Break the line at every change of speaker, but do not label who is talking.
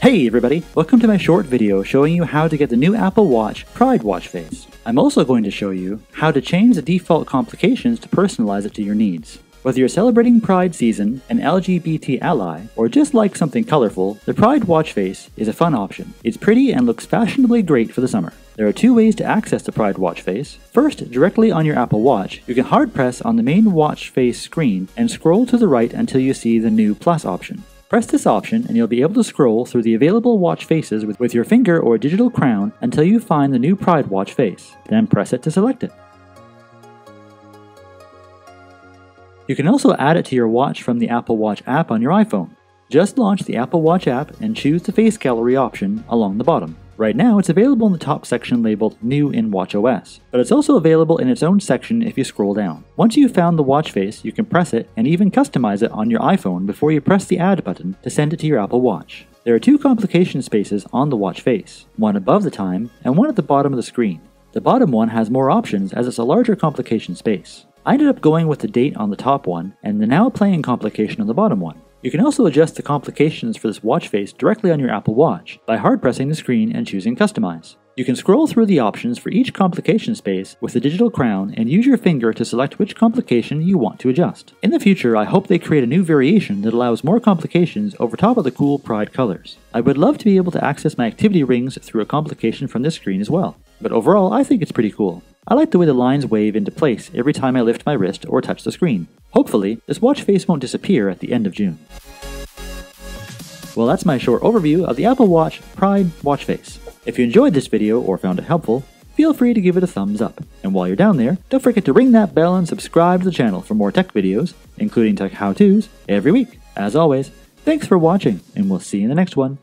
Hey everybody, welcome to my short video showing you how to get the new Apple Watch Pride watch face. I'm also going to show you how to change the default complications to personalize it to your needs. Whether you're celebrating Pride season, an LGBT ally, or just like something colorful, the Pride watch face is a fun option. It's pretty and looks fashionably great for the summer. There are two ways to access the Pride watch face. First, directly on your Apple Watch, you can hard press on the main watch face screen and scroll to the right until you see the new plus option. Press this option and you'll be able to scroll through the available watch faces with, with your finger or digital crown until you find the new Pride watch face. Then press it to select it. You can also add it to your watch from the Apple Watch app on your iPhone. Just launch the Apple Watch app and choose the face gallery option along the bottom. Right now, it's available in the top section labeled New in WatchOS, but it's also available in its own section if you scroll down. Once you've found the watch face, you can press it and even customize it on your iPhone before you press the Add button to send it to your Apple Watch. There are two complication spaces on the watch face, one above the time and one at the bottom of the screen. The bottom one has more options as it's a larger complication space. I ended up going with the date on the top one and the now playing complication on the bottom one. You can also adjust the complications for this watch face directly on your Apple Watch by hard pressing the screen and choosing Customize. You can scroll through the options for each complication space with the digital crown and use your finger to select which complication you want to adjust. In the future, I hope they create a new variation that allows more complications over top of the cool Pride colors. I would love to be able to access my activity rings through a complication from this screen as well. But overall, I think it's pretty cool. I like the way the lines wave into place every time I lift my wrist or touch the screen. Hopefully, this watch face won't disappear at the end of June. Well, that's my short overview of the Apple Watch Pride watch face. If you enjoyed this video or found it helpful, feel free to give it a thumbs up. And while you're down there, don't forget to ring that bell and subscribe to the channel for more tech videos, including tech how-tos, every week. As always, thanks for watching, and we'll see you in the next one.